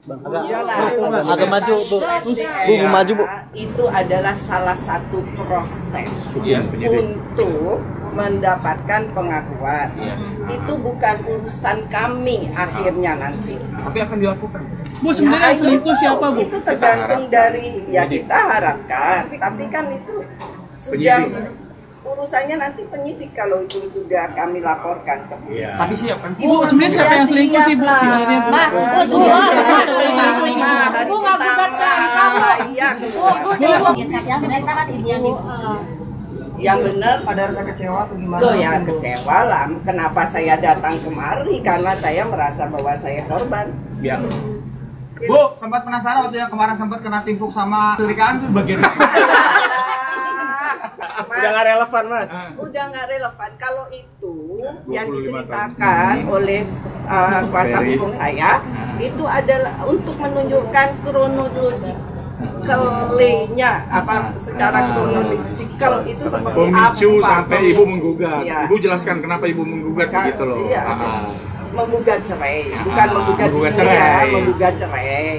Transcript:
Agak, Iyalah. agak maju bu. Bu, bu maju bu. Itu adalah salah satu proses Iya, penyidik. untuk mendapatkan pengakuan. Iya. Itu bukan urusan kami akhirnya nanti. Tapi akan dilakukan. Bu sebenarnya yang selingkuh siapa bu? Itu tergantung dari ya kita harapkan. Tapi kan itu sudah urusannya nanti penyidik kalau itu sudah kami laporkan ke Iya. Tapi siap kan? Bu sebenarnya siapa yang selingkuh sih bu? Sebenarnya bu. Bu, Bu, Siapa nggak gugat ke kamu. Saya Bu, Bu, Bu. Yang kan benar Ada rasa kecewa atau gimana? Loh ya kecewa lah. Kenapa saya datang kemari? Karena saya merasa bahwa saya korban. Ya. Bu, sempat penasaran waktu yang kemarin sempat kena timpuk sama serikaan tuh bagian Udah nggak relevan mas. udah nggak relevan. Kalau itu yang diceritakan oleh uh, kuasa hukum saya itu adalah untuk menunjukkan kronologi kelenya apa secara kronologikal itu seperti Pemicu apa sampai ibu menggugat. Iya. Ibu jelaskan kenapa ibu menggugat Ka- gitu loh. iya. Ah, ah. menggugat cerai. Bukan Ah, menggugat, menggugat ya, cerai. menggugat cerai